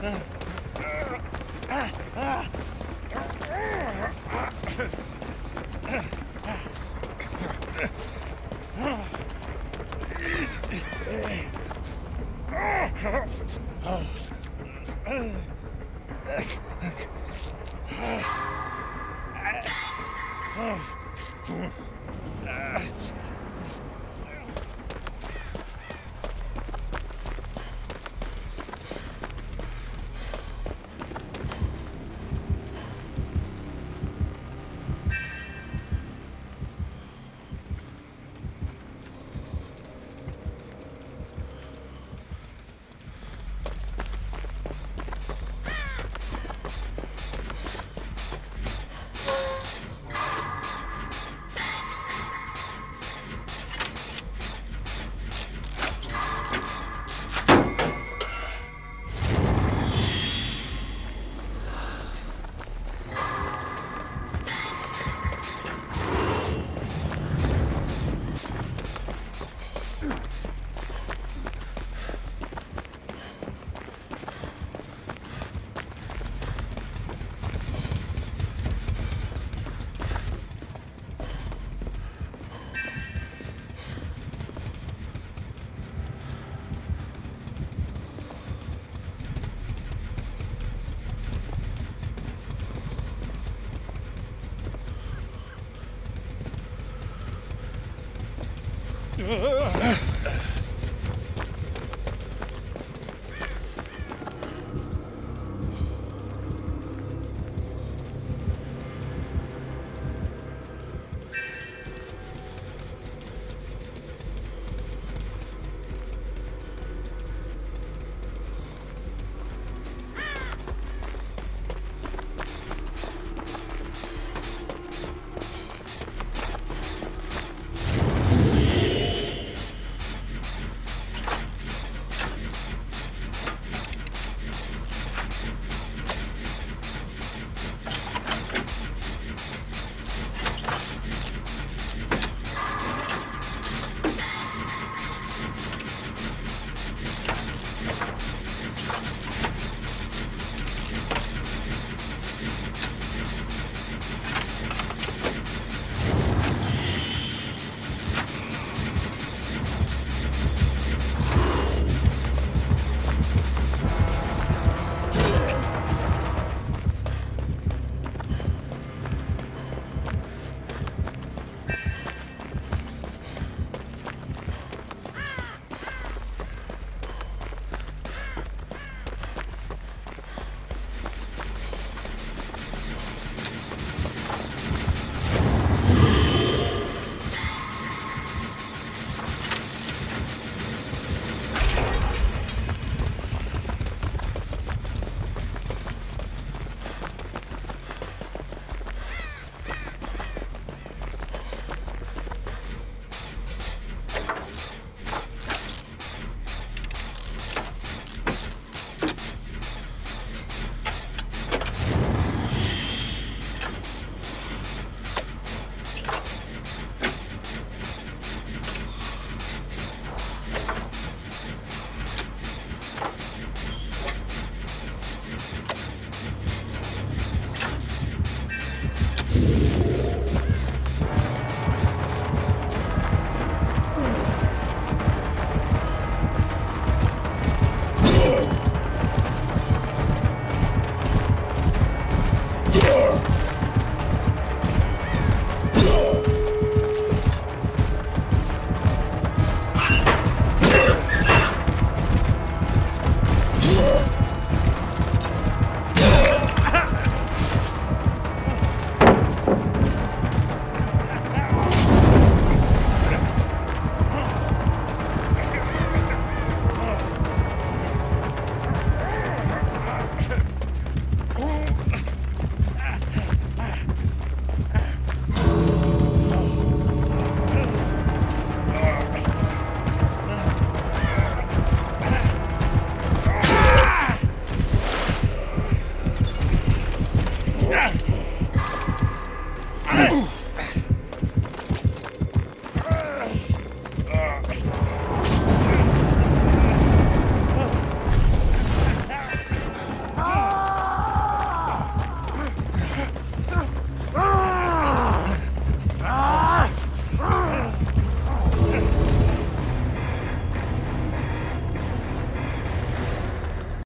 Ugh. Ugh!